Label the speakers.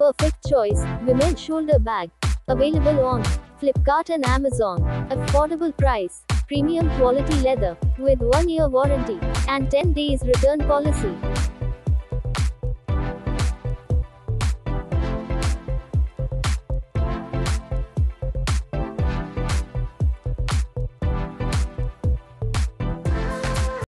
Speaker 1: Perfect choice, women shoulder bag. Available on Flipkart and Amazon. Affordable price, premium quality leather with 1 year warranty and 10 days return policy.